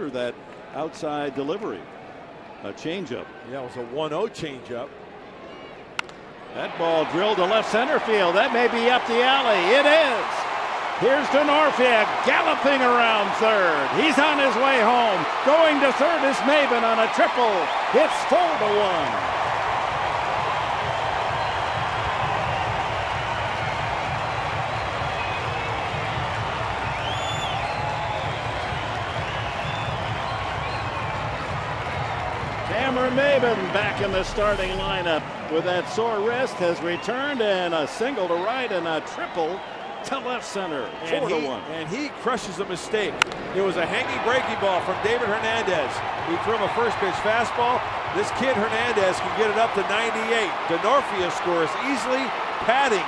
after that outside delivery. A changeup. Yeah, it was a 1 0 changeup. That ball drilled to left center field. That may be up the alley. It is. Here's to galloping around third. He's on his way home. Going to third is Maybin on a triple. It's 4 to 1. Cameron Maybin back in the starting lineup with that sore wrist has returned and a single to right and a triple to left center. Four and to he, one. And he crushes a mistake. It was a hanging breaking ball from David Hernandez. He threw him a first pitch fastball. This kid Hernandez can get it up to 98. Denorfia scores easily, padding